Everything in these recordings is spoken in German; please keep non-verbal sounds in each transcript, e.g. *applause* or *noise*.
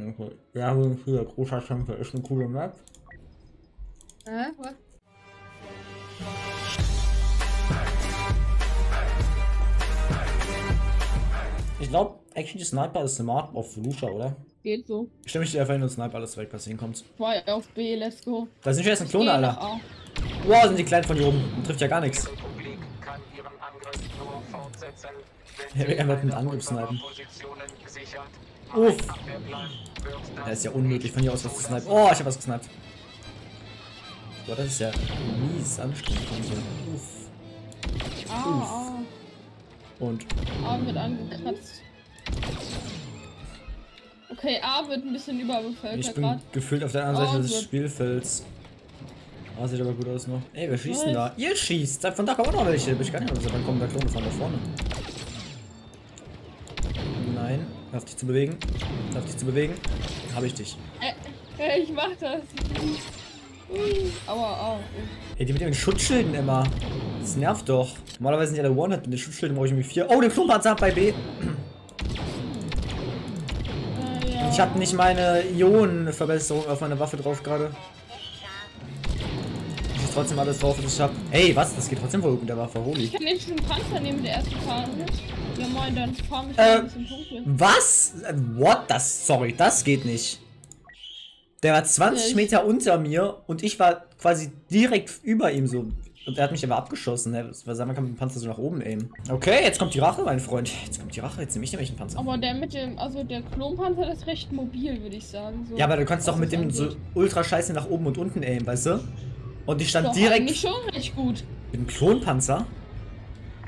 Okay. Wir haben hier großer Tempel. Ist eine coole Map. Hä? Was? Ich glaube, actually Sniper ist smart auf Lusha, oder? Geht so. Ich stelle mich dir einfach hin und Sniper alles weg, was hinkommt. Zwei auf B, let's go. Da sind wir jetzt ein Klon, Alter. Wow, sind die kleinen von hier oben. Und trifft ja gar nichts. Ja, wir einfach mit Angriff snipen. Positionen sichert. Uff. Das ist ja unmöglich von hier aus was zu snipen. Oh, ich hab was gesniped. Boah, das ist ja mies anstrengend von hier. Uff. A, Und A. Wird angekratzt. Okay, A wird ein bisschen ich überbevölkert bin gerade. gefühlt auf der anderen Seite Oh, des. Spielfelds. Ah, sieht aber gut aus noch. Ey, wer schießt denn Was? da? Ihr schießt! Von da kommen auch noch welche. Bin ich gar nicht mehr Dann kommen da Klone von da vorne. Darf dich zu bewegen. Darf dich zu bewegen. Habe ich dich. Äh, äh, ich mach das. Ui, Aua, aua. Ey, die mit den Schutzschilden immer. Das nervt doch. Normalerweise sind ja der One-Hit mit den Schutzschilden brauche ich irgendwie vier. Oh, den Klonpanzer bei B. Ja. Ich habe nicht meine Ionenverbesserung auf meine Waffe drauf gerade. Ich ist trotzdem alles drauf, was ich hab. Ey, was? Das geht trotzdem wohl gut mit der Waffe. Holy. Ich kann jetzt schon Panzer nehmen, der erste fahren wird. Ja moin, dann fahr mich Äh, ein bisschen Punkte. Was? What? Das, sorry, das geht nicht. Der war 20 Ich- Meter unter mir und ich war quasi direkt über ihm so. Und er hat mich aber abgeschossen. Ne? Was man kann mit dem Panzer so nach oben aimen. Okay, jetzt kommt die Rache, mein Freund. Jetzt kommt die Rache. Jetzt nehme ich nämlich einen Panzer. Aber der mit dem, also der Klonpanzer, ist recht mobil, würde ich sagen. So, Ja, aber du kannst doch mit dem so ultra scheiße nach oben und unten aimen, weißt du? Und ich stand Doch, direkt eigentlich schon recht gut. mit dem Klonpanzer.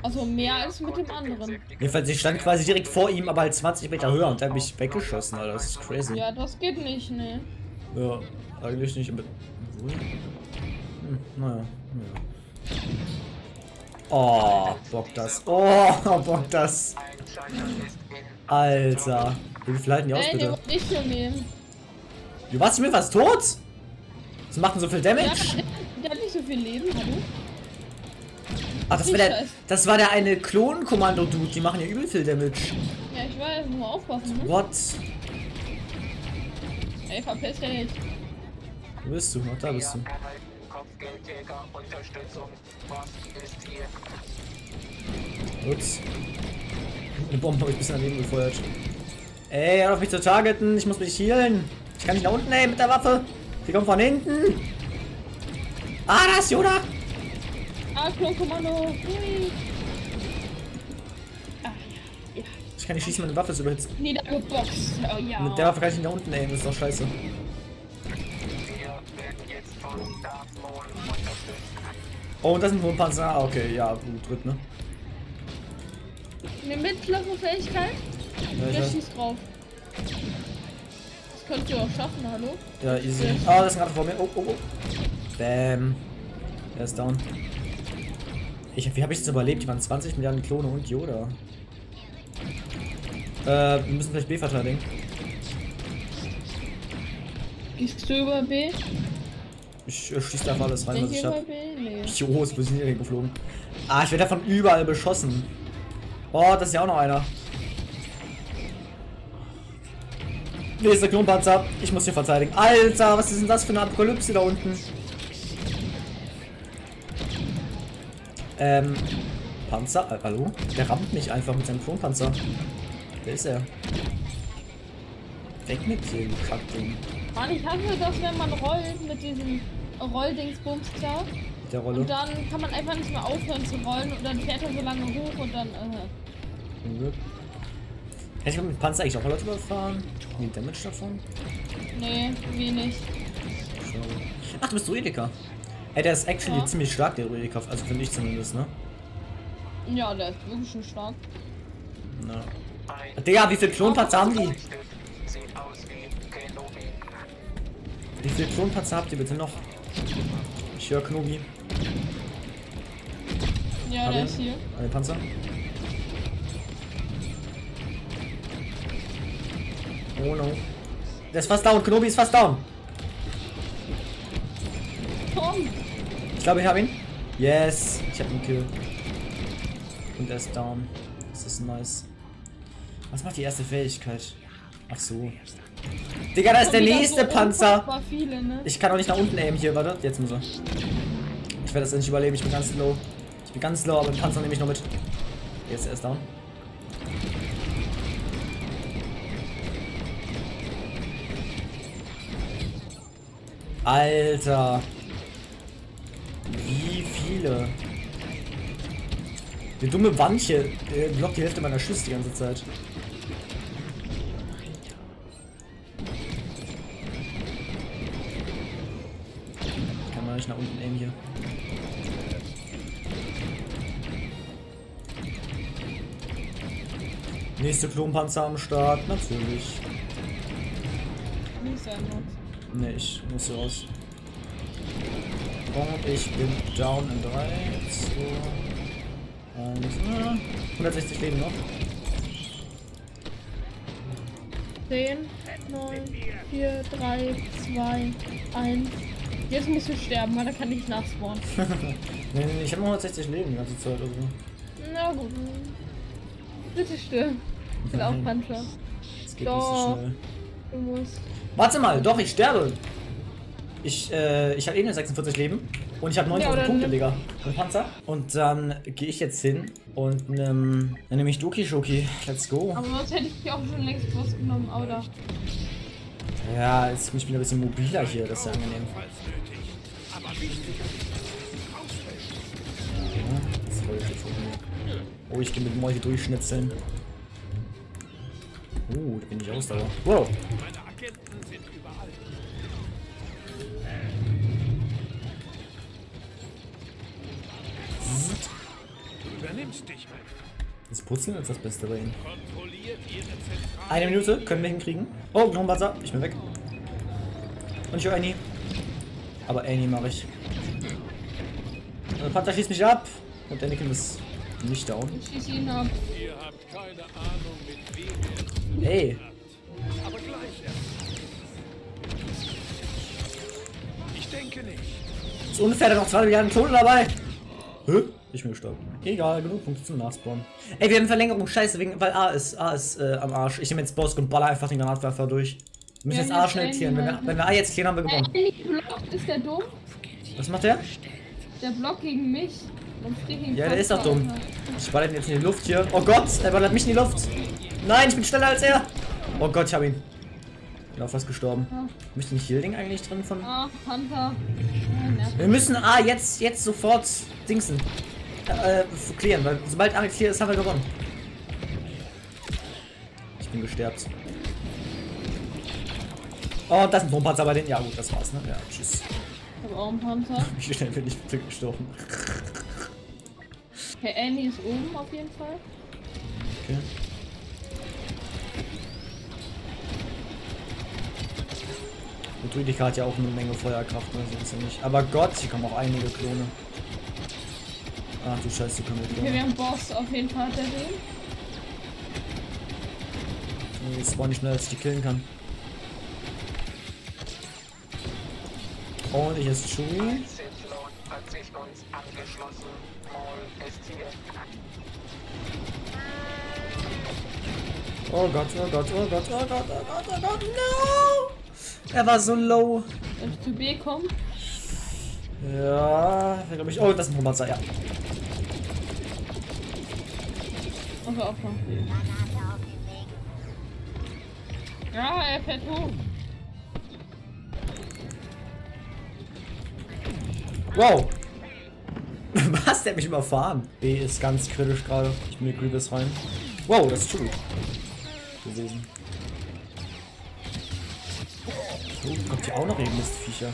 Also mehr als mit dem anderen. Jedenfalls, ich stand quasi direkt vor ihm, aber halt 20 Meter höher und der hat mich weggeschossen, Alter. Das ist crazy. Ja, das geht nicht, ne. Ja, eigentlich nicht. aber-. Hm, naja, naja. Oh, Bock das. Oh, *laughs* Bock das. Alter. Wie viel halten die aus, Ey, bitte? wird nicht so nehmen. Du warst mir fast tot? Was macht denn so viel Ja, Damage? der, der hat nicht so viel Leben, hallo? Ach, das war der, das war der eine Klon-Kommando-Dude. Die machen ja übel viel Damage. Ja, ich weiß, nur aufpassen, ne? What? Ey, verpiss dich. Wo bist du? Ach, da bist du. Ups. Eine Bombe habe ich ein bisschen daneben gefeuert. Ey, hör auf mich zu targeten. Ich muss mich healen. Ich kann nicht nach unten nehmen mit der Waffe. Sie kommt von hinten. Ah, da ist Yoda. Ah, Klonkommando. Ah, ja, ja. Ich kann nicht schießen, meine Waffe ist überhitzt. Niedergeboxt. Oh, ja. Mit der Waffe kann ich nicht nach unten nehmen. Das ist doch scheiße. Wir werden jetzt von Darth Maul unterstützt. Oh, und das sind ein Panzer. Ah, okay, ja, gut, dritt, ne? Eine mittlere Fähigkeit. Ja, ich Der schießt drauf. Das könnt ihr auch schaffen, hallo? ja easy. Ah, das ist gerade vor mir. Oh, oh, oh. Bam. Er ist down. Ich, wie habe ich das überlebt? Die waren 20 Milliarden Klone und Yoda. Äh, wir müssen vielleicht B verteidigen. Gehst du über B? Ich äh, schieße einfach alles rein, was ich ich über hab. B? Nee. Jo, ist bis hier geflogen. Ah, ich werde davon überall beschossen. Oh, das ist ja auch noch einer. Hier ist der Klonpanzer. Ich muss hier verteidigen. Alter, was ist denn das für eine Apokalypse da unten? Ähm, Panzer? Äh, hallo? Der rammt mich einfach mit seinem Klonpanzer. Wer ist er? Weg mit dem Kackding. Mann, ich hasse das, wenn man rollt mit diesem Rolldingsbums da. Der Rolle. Und dann kann man einfach nicht mehr aufhören zu rollen und dann fährt er so lange hoch und dann. Äh, Hätte ich mit dem Panzer eigentlich auch mal Leute überfahren? Nee, Damage davon? nee, wenig. Ach, du bist Druidiker. Ey, der ist actually Ja. ziemlich stark, der Druidiker. Also finde ich zumindest, ne? Ja, der ist wirklich schon stark. Na. Digga, wie viel Klonpanzer haben die? Wie Kenobi. Wie viel Klonpanzer habt ihr bitte noch? Ich höre Knobi. Ja, Hab der ihn. ist hier. Ein Panzer. Oh no. Der ist fast down. Knobi ist fast down. Ich glaube, ich habe ihn. Yes. Ich habe einen Kill. Und er ist down. Das ist nice. Was macht die erste Fähigkeit? Ach so. Digga, da ist der nächste so Panzer. Viele, ne? Ich kann auch nicht nach unten aimen hier, warte. Jetzt muss er. Ich werde das nicht überleben, ich bin ganz low. Ich bin ganz low, aber den Panzer nehme ich noch mit. Jetzt er ist down. Alter. Viele? Die dumme Wand hier äh, blockt die Hälfte meiner Schüsse die ganze Zeit. Ich kann mal nicht nach unten aimen hier. Nächste Klonpanzer am Start, natürlich. Nicht sein muss. Ne, ich muss hier raus. Und ich bin down in 3, 2, 1, ah, 160 Leben noch. 10, 9, 4, 3, 2, 1. Jetzt musst du sterben, weil da kann ich nachspawnen. *laughs* Ne, ne, ne, ich habe noch 160 Leben die ganze Zeit. Also. Na gut. Bitte stirb. Ich bin auch geht Doch. nicht so schnell. Du musst. Warte mal, doch, ich sterbe. Ich, äh, ich habe eh nur 46 Leben. Und ich habe 9000 Ja, Punkte, nimm- Digga. Und Panzer. Und dann gehe ich jetzt hin und nimm, dann nehme ich Doki Shoki. Let's go. Aber sonst hätte ich auch schon längst rausgenommen, oder? Ja, jetzt bin ich wieder ein bisschen mobiler hier, das ist ja angenehm. Das. Oh, ich gehe mit Mäuse durchschnitzeln. Oh, da bin ich Ausdauer. Wow. Das Putzen ist das Beste bei Zentrale. Eine Minute, können wir hinkriegen. Oh, noch ein Buzzer. Ich bin weg. Und ich höre Annie. Aber Annie mache ich. Der Panther schießt mich ab. Und der Nickel ist nicht down. Ich schieße ihn ab. Ihr habt keine Ahnung, mit wem ihr Ey, Aber gleich erst. Ich denke nicht. ist unfair, da noch 2 Milliarden Tote dabei. Hä? Ich bin gestorben. Egal, genug Punkte zum Nachspawnen. Ey, wir haben Verlängerung, scheiße, wegen, weil A ist, A ist äh, am Arsch. Ich nehme jetzt Boss und baller einfach den Granatwerfer durch. Wir müssen Ja, jetzt A schnell clearen. Wenn wir, wenn wir A jetzt clearen, haben wir Ey, gewonnen. Annie blockt. Ist der dumm? Was macht der? Der blockt gegen mich. Ja, der ist doch dumm. Alter. Ich baller ihn jetzt in die Luft hier. Oh Gott, er ballert mich in die Luft. Nein, ich bin schneller als er. Oh Gott, ich hab ihn. Bin auch fast gestorben. Ja. Müsste ein Heal-Ding eigentlich drin von... Ah, Panther. Ja, nervt. Wir müssen A jetzt, jetzt sofort dingsen. Äh, klären, weil sobald A clear ist, haben wir gewonnen. Ich bin gestärkt. Oh, das ist ein Wurmpanzer bei denen. Ja gut, das war's, ne? Ja, tschüss. Ich hab auch einen Panzer. *laughs* Wie schnell bin ich bitte gestorben? Okay, Annie ist oben auf jeden Fall. Okay. Rüdiger hat ja auch eine Menge Feuerkraft, ne? So ist ja nicht. Aber Gott, hier kommen auch einige Klone. Ach du Scheiße, wir Okay, wir haben Boss auf jeden Fall der den. Die spawnen schneller, als ich die killen kann. Und ich ist Chewie. Ist hier. Oh Gott, oh Gott, oh Gott, oh Gott, oh Gott, oh Gott, no! Er war so low. Soll ich zu B kommen? Ja, glaube ich. Oh, das ist ein Romanzer, ja. Okay, Opfer. Ja, er fährt hoch. Wow! *laughs* Was? Der hat mich überfahren. B ist ganz kritisch gerade. Ich bin mit Grievous rein. Wow, das ist Chewie. Gewesen. Oh, kommt hier auch noch irgendein Mistviecher.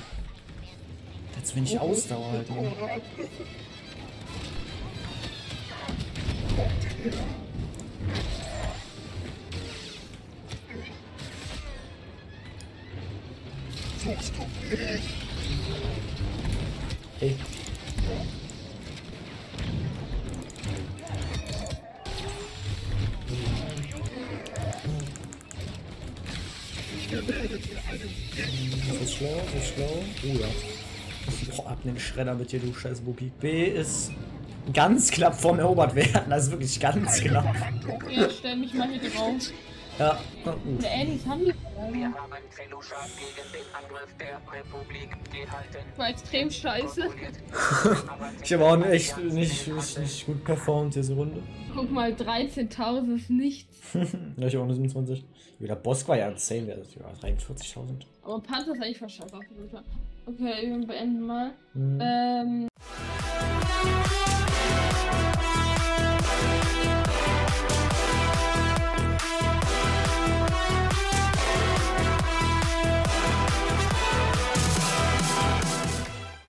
Hat zu wenig Ausdauer halt. Ne? Hey. Ist schlau, ist schlau. Oh ja. Boah, hab einen Schredder mit dir, du scheiß Wuppi. B ist ganz knapp vorm erobert werden. Das ist wirklich ganz knapp. Okay, stell mich mal hier drauf. Ja, na gut. Der Annies haben die Wir haben Felusha gegen den Angriff der Republik gehalten. War extrem scheiße. Ich habe auch echt nicht, nicht, nicht gut performt diese Runde. Guck mal, 13.000 ist nichts. *laughs* Ja, ich habe auch nur 27. Der Boss war ja insane, der ist ja 43.000. Aber Panther ist eigentlich verschafft. Okay, wir beenden mal. Hm. Ähm.